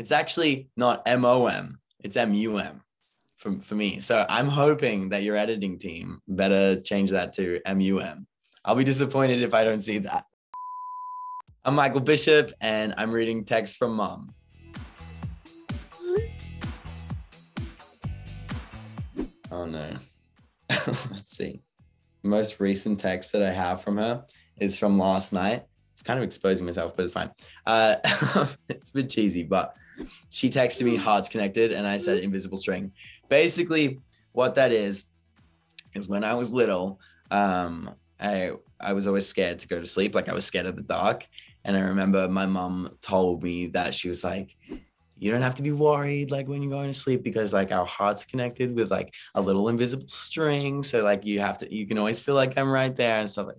It's actually not M O M, it's M U M for, for me. So I'm hoping that your editing team better change that to M U M. I'll be disappointed if I don't see that. I'm Michael Bishop and I'm reading text from mom. Oh no. Let's see. Most recent text that I have from her is from last night. It's kind of exposing myself, but it's fine. Uh, it's a bit cheesy, but she texted me hearts connected and I said invisible string. Basically, what that is, is when I was little, um, I I was always scared to go to sleep. Like I was scared of the dark. And I remember my mom told me that she was like, you don't have to be worried like when you're going to sleep because like our hearts connected with like a little invisible string. So like you have to you can always feel like I'm right there and stuff like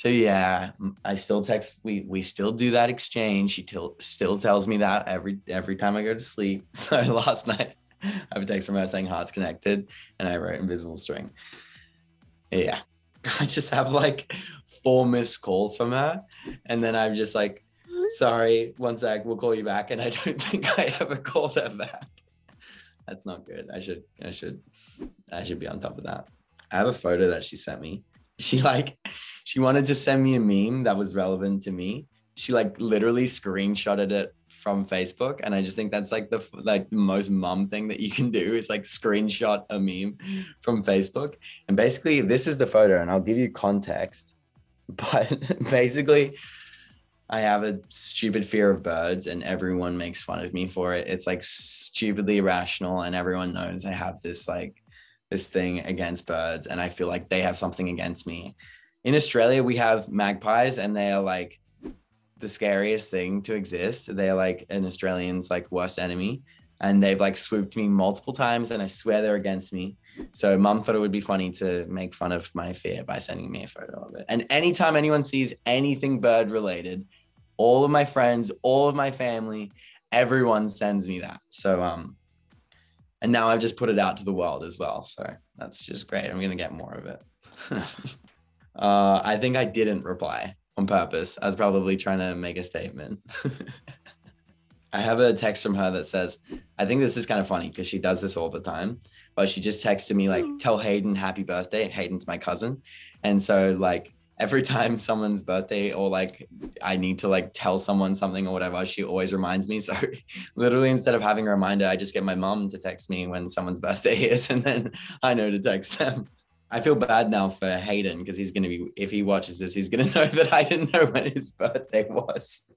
so yeah, I still text we we still do that exchange. She till, still tells me that every every time I go to sleep. So last night I have a text from her saying hearts connected and I wrote invisible string. Yeah. I just have like four missed calls from her. And then I'm just like, sorry, one sec, we'll call you back. And I don't think I ever called her back. That's not good. I should, I should, I should be on top of that. I have a photo that she sent me. She like, she wanted to send me a meme that was relevant to me. She like literally screenshotted it from Facebook, and I just think that's like the like the most mum thing that you can do is like screenshot a meme from Facebook. And basically, this is the photo, and I'll give you context. But basically, I have a stupid fear of birds, and everyone makes fun of me for it. It's like stupidly irrational, and everyone knows I have this like this thing against birds, and I feel like they have something against me. In Australia, we have magpies, and they are like the scariest thing to exist. They're like an Australian's like worst enemy. And they've like swooped me multiple times and I swear they're against me. So mum thought it would be funny to make fun of my fear by sending me a photo of it. And anytime anyone sees anything bird related, all of my friends, all of my family, everyone sends me that. So um and now I've just put it out to the world as well. So that's just great. I'm gonna get more of it. uh, I think I didn't reply on purpose. I was probably trying to make a statement. I have a text from her that says, I think this is kind of funny because she does this all the time, but she just texted me like, tell Hayden happy birthday. Hayden's my cousin. And so like every time someone's birthday or like I need to like tell someone something or whatever, she always reminds me. So literally instead of having a reminder, I just get my mom to text me when someone's birthday is and then I know to text them. I feel bad now for Hayden because he's going to be, if he watches this, he's going to know that I didn't know when his birthday was.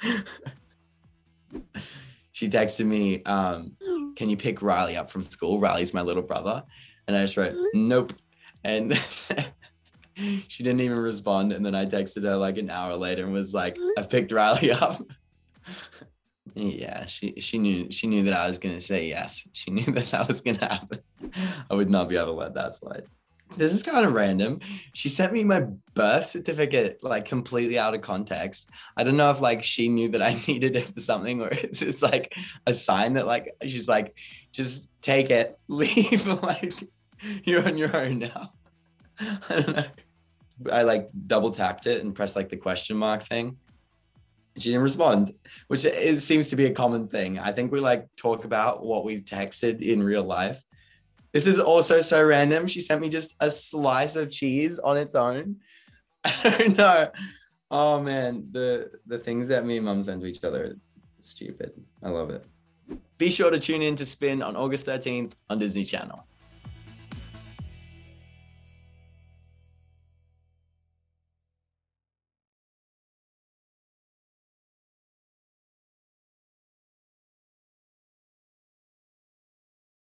she texted me, um, Can you pick Riley up from school? Riley's my little brother. And I just wrote, Nope. And she didn't even respond. And then I texted her like an hour later and was like, I picked Riley up. yeah, she she knew she knew that I was gonna say yes. She knew that that was gonna happen. I would not be able to let that slide this is kind of random. She sent me my birth certificate like completely out of context. I don't know if like she knew that I needed it for something or it's, it's like a sign that like she's like, just take it, leave. like you're on your own now. I don't know. I like double tapped it and pressed like the question mark thing. She didn't respond, which is, seems to be a common thing. I think we like talk about what we've texted in real life this is also so random. She sent me just a slice of cheese on its own. I don't know. Oh man, the the things that me and mum send to each other stupid. I love it. Be sure to tune in to Spin on August 13th on Disney Channel.